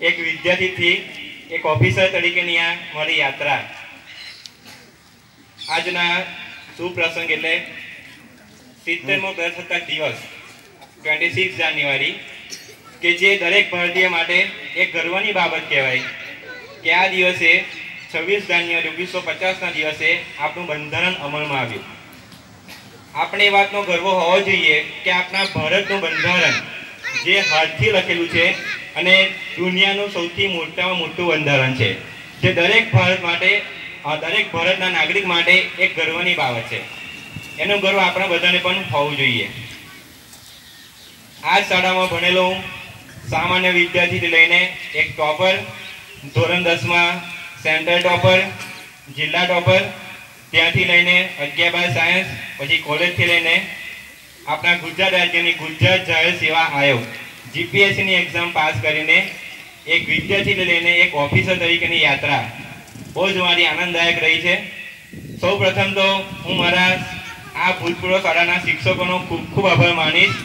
એક વિદ્યાર્થીથી એક ઓફિસર તરીકેની આ મારી યાત્રા. આજના શુભ પ્રસંગ એટલે સિત્તેરમો પ્રજાસત્તાક દિવસ ટ્વેન્ટી સિક્સ જાન્યુઆરી, કે જે દરેક ભારતીય માટે એક ગર્વની બાબત કહેવાય કે આ દિવસે છવ્વીસ જાન્યુઆરી ઓગણીસો પચાસના દિવસે આપણું બંધારણ અમલમાં આવ્યું. આપણે એ વાતનો ગર્વ હોવો જોઈએ કે આપણા ભારતનું બંધારણ જે હાથથી લખેલું છે અને દુનિયાનું સૌથી મોટામાં મોટું બંધારણ છે. જે દરેક ભારત માટે દરેક ભારતના નાગરિક માટે એક ગર્વની બાબત છે. એનું ગર્વ આપણા બધાને પણ હોવું જોઈએ. આ શાળામાં ભણેલો હું સામાન્ય વિદ્યાર્થીથી લઈને એક ટોપર, ધોરણ દસમાં સેન્ટ્રલ ટોપર, જિલ્લા ટોપર, ત્યાંથી લઈને અગિયાર બાર સાયન્સ, પછી કોલેજથી લઈને આપણા ગુજરાત રાજ્યની ગુજરાત જાહેર સેવા આયોગ. જીપીએસસીની એક્ઝામ પાસ કરીને એક વિદ્યાર્થીને લઈને એક ઓફિસર તરીકેની યાત્રા. બહુ જ મારી આનંદદાયક રહી છે. સૌ પ્રથમ તો હું મારા આ ભૂતપૂર્વ શાળાના શિક્ષકોનો ખૂબ ખૂબ આભાર માનીશ.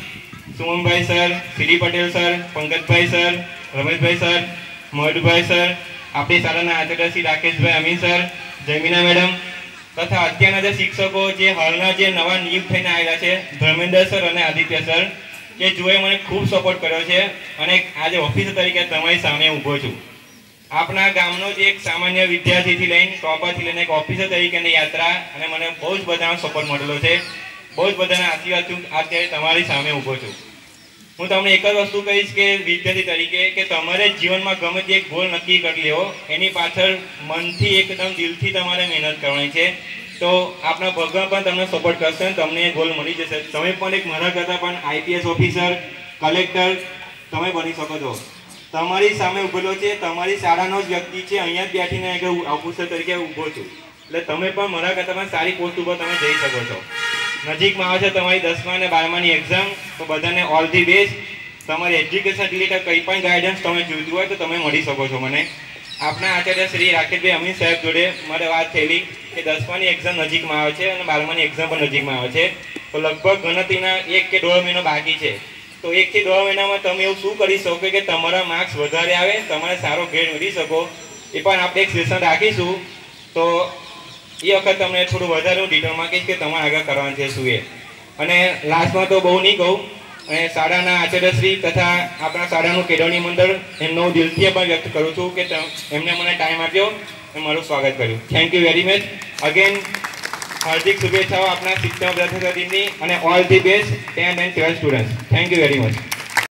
Sumanbhai sir, Shri Patel sir, Pankajbhai sir, Rameshbhai sir Mayurbhai sir, આપણી શાળાના આચાર્ય શ્રી રાકેશભાઈ અમીન સર જમીના મેડમ તથા અત્યારના જે શિક્ષકો જે હાલના જે નવા નિયુક્ત થઈને આવેલા છે, ધર્મેન્દ્ર સર અને આદિત્ય સર કે જોએ મને ખૂબ સપોર્ટ કર્યો છે અને આજે ઓફિસર તરીકે તમારી સામે ઊભો છું. આપણા ગામનો જે એક સામાન્ય વિદ્યાર્થીથી લઈને ટોપરથી લઈને એક ઓફિસર તરીકેની યાત્રા અને મને બહુ જ બધાનો સપોર્ટ મળેલો છે. બહુ જ બધાના આશીર્વાદથી અત્યારે તમારી સામે ઊભો છું. હું તમને એક જ વસ્તુ કહીશ કે વિદ્યાર્થી તરીકે કે તમારે જીવનમાં ગમે તે એક ગોલ નક્કી કરી લેવો એની પાછળ મનથી એકદમ દિલથી તમારે મહેનત કરવાની છે. તો આપણા ભગવાન પણ તમને સપોર્ટ કરશે તમને એ ગોલ મળી જશે. તમે પણ એક મારા કરતાં પણ આઈપીએસ ઓફિસર કલેક્ટર તમે બની શકો છો. તમારી સામે ઊભેલો છે, તમારી શાળાનો જ વ્યક્તિ છે, અહીંયા જ બેઠીને એક ઓફિસર તરીકે ઊભો છું. એટલે તમે પણ મારા કરતાં પણ સારી પોસ્ટ ઉપર તમે જઈ શકો છો. નજીકમાં આવે છે તમારી દસમા અને બારમાની એક્ઝામ તો બધાને ઓલ ધી બેસ્ટ તમારી એજ્યુકેશન રિલેટેડ કંઈ પણ ગાઈડન્સ તમે જોઈતું હોય તો તમે મળી શકો છો મને. આપણા આચાર્ય શ્રી રાકેશભાઈ અમીન સાહેબ જોડે મારે વાત થયેલી કે દસમાની એક્ઝામ નજીકમાં આવે છે અને બારમાની એક્ઝામ પણ નજીકમાં આવે છે. તો લગભગ ગણતરીના એક કે દોઢ મહિનો બાકી છે. તો એકથી દોઢ મહિનામાં તમે એવું શું કરી શકો કે તમારા માર્ક્સ વધારે આવે, તમારે સારો ગ્રેડ મેળવી શકો? એ પણ આપણે એક સેશન રાખીશું. તો એ વખત તમને થોડું વધારે હું ડિટેલમાં કહીશ કે તમારે આગળ કરવાનું છે શું એ. અને લાસ્ટમાં તો બહુ નહીં કહું. અને શાળાના આચાર્યશ્રી તથા આપણા શાળાનું કેળવણી મંડળ એમનો હું દિલથી પણ વ્યક્ત કરું છું કે એમને મને ટાઈમ આપ્યો અને મારું સ્વાગત કર્યું. Thank you very much again હાર્દિક શુભેચ્છાઓ આપણા શિક્ષણ પ્રતિનિધિની અને all the best tenth and twelfth student thank you very much